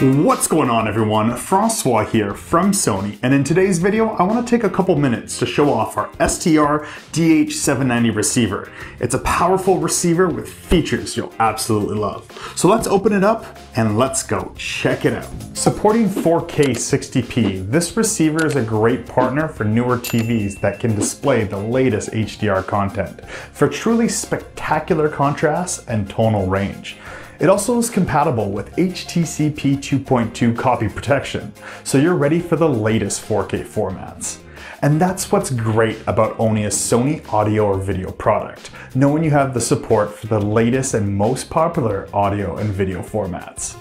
What's going on everyone? Francois here from Sony and in today's video I want to take a couple minutes to show off our STR DH790 receiver. It's a powerful receiver with features you'll absolutely love. So let's open it up and let's go check it out. Supporting 4K 60p, this receiver is a great partner for newer TVs that can display the latest HDR content for truly spectacular contrast and tonal range. It also is compatible with HDCP 2.2 copy protection, so you're ready for the latest 4K formats. And that's what's great about owning a Sony audio or video product, knowing you have the support for the latest and most popular audio and video formats.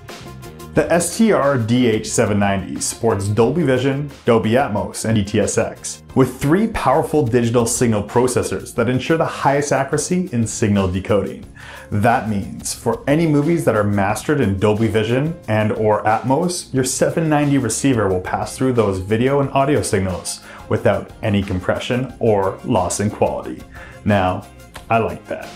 The STR DH790 sports Dolby Vision, Dolby Atmos, and DTS:X, with three powerful digital signal processors that ensure the highest accuracy in signal decoding. That means for any movies that are mastered in Dolby Vision and or Atmos, your 790 receiver will pass through those video and audio signals without any compression or loss in quality. Now, I like that.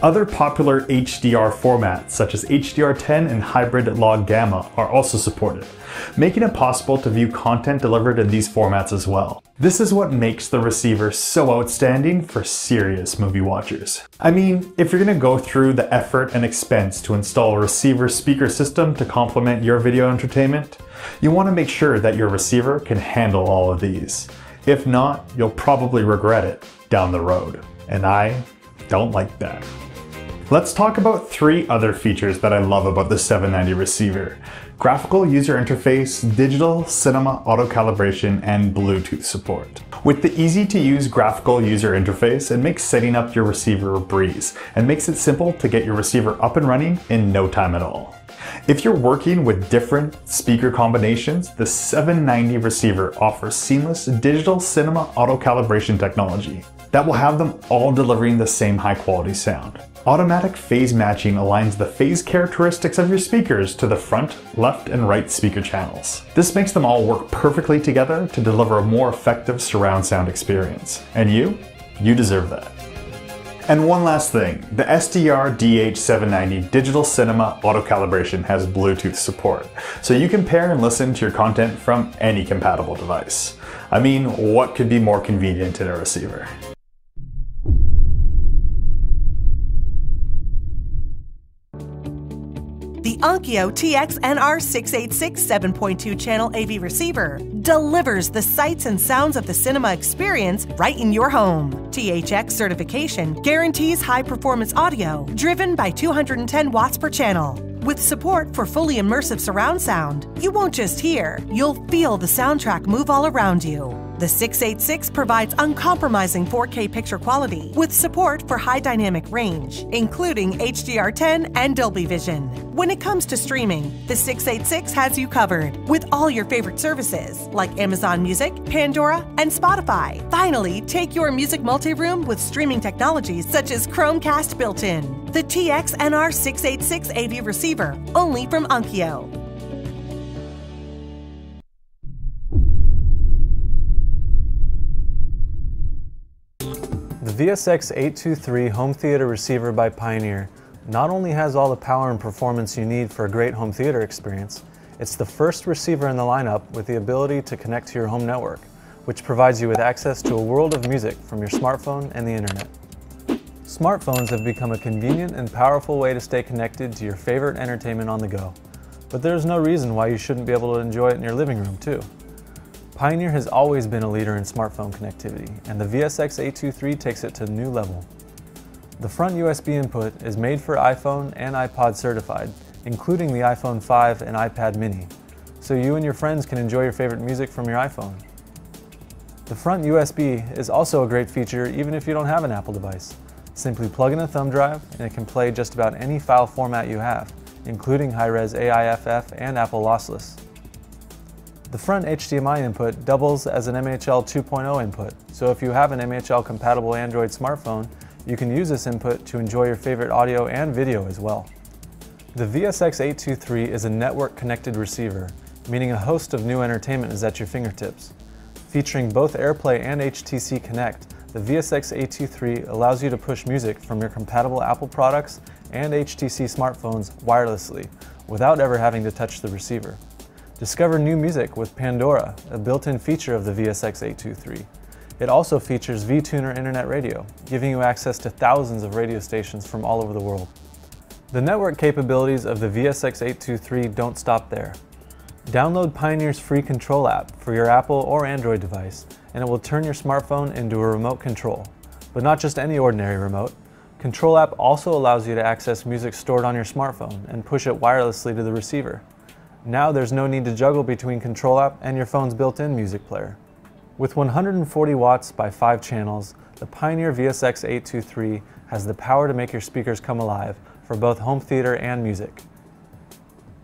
Other popular HDR formats such as HDR10 and hybrid log gamma are also supported, making it possible to view content delivered in these formats as well. This is what makes the receiver so outstanding for serious movie watchers. I mean, if you're gonna go through the effort and expense to install a receiver speaker system to complement your video entertainment, you wanna make sure that your receiver can handle all of these. If not, you'll probably regret it down the road. And I don't like that. Let's talk about three other features that I love about the 790 receiver. Graphical user interface, digital cinema auto calibration, and Bluetooth support. With the easy to use graphical user interface, it makes setting up your receiver a breeze and makes it simple to get your receiver up and running in no time at all. If you're working with different speaker combinations, the 790 receiver offers seamless digital cinema auto calibration technology that will have them all delivering the same high quality sound. Automatic phase matching aligns the phase characteristics of your speakers to the front, left, and right speaker channels. This makes them all work perfectly together to deliver a more effective surround sound experience. And you? You deserve that. And one last thing, the STR DH790 Digital Cinema Auto Calibration has Bluetooth support, so you can pair and listen to your content from any compatible device. I mean, what could be more convenient in a receiver? Onkyo TX-NR686 7.2 channel AV receiver delivers the sights and sounds of the cinema experience right in your home. THX certification guarantees high performance audio driven by 210 watts per channel. With support for fully immersive surround sound, you won't just hear, you'll feel the soundtrack move all around you. The 686 provides uncompromising 4K picture quality with support for high dynamic range, including HDR10 and Dolby Vision. When it comes to streaming, the 686 has you covered with all your favorite services like Amazon Music, Pandora, and Spotify. Finally, take your music multi-room with streaming technologies such as Chromecast built-in. The TX NR686 AV receiver, only from Onkyo. VSX823 home theater receiver by Pioneer not only has all the power and performance you need for a great home theater experience, it's the first receiver in the lineup with the ability to connect to your home network, which provides you with access to a world of music from your smartphone and the internet. Smartphones have become a convenient and powerful way to stay connected to your favorite entertainment on the go. But there's no reason why you shouldn't be able to enjoy it in your living room too. Pioneer has always been a leader in smartphone connectivity, and the VSX823 takes it to a new level. The front USB input is made for iPhone and iPod certified, including the iPhone 5 and iPad mini, so you and your friends can enjoy your favorite music from your iPhone. The front USB is also a great feature even if you don't have an Apple device. Simply plug in a thumb drive and it can play just about any file format you have, including high-res AIFF and Apple Lossless. The front HDMI input doubles as an MHL 2.0 input, so if you have an MHL compatible Android smartphone, you can use this input to enjoy your favorite audio and video as well. The VSX823 is a network connected receiver, meaning a host of new entertainment is at your fingertips. Featuring both AirPlay and HTC Connect, the VSX823 allows you to push music from your compatible Apple products and HTC smartphones wirelessly without ever having to touch the receiver. Discover new music with Pandora, a built-in feature of the VSX823. It also features vTuner Internet Radio, giving you access to thousands of radio stations from all over the world. The network capabilities of the VSX823 don't stop there. Download Pioneer's free control app for your Apple or Android device, and it will turn your smartphone into a remote control. But not just any ordinary remote. Control app also allows you to access music stored on your smartphone and push it wirelessly to the receiver. Now there's no need to juggle between Control app and your phone's built-in music player. With 140 watts by 5 channels, the Pioneer VSX823 has the power to make your speakers come alive for both home theater and music.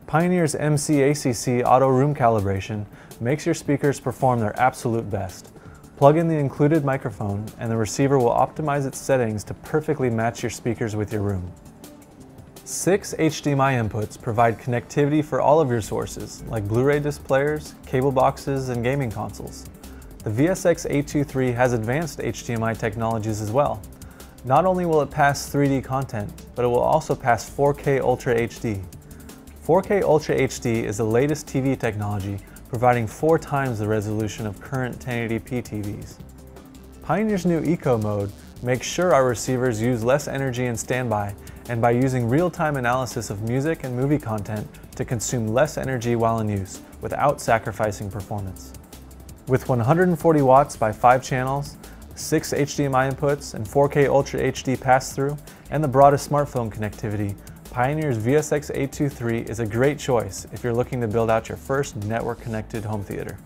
Pioneer's MCACC auto room calibration makes your speakers perform their absolute best. Plug in the included microphone and the receiver will optimize its settings to perfectly match your speakers with your room. Six HDMI inputs provide connectivity for all of your sources, like Blu-ray disc players, cable boxes, and gaming consoles. The VSX823 has advanced HDMI technologies as well. Not only will it pass 3D content, but it will also pass 4K Ultra HD. 4K Ultra HD is the latest TV technology, providing four times the resolution of current 1080p TVs. Pioneer's new Eco mode makes sure our receivers use less energy in standby and by using real-time analysis of music and movie content to consume less energy while in use without sacrificing performance. With 140 watts by 5 channels, 6 HDMI inputs, and 4K Ultra HD pass-through, and the broadest smartphone connectivity, Pioneer's VSX823 is a great choice if you're looking to build out your first network-connected home theater.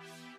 Bye.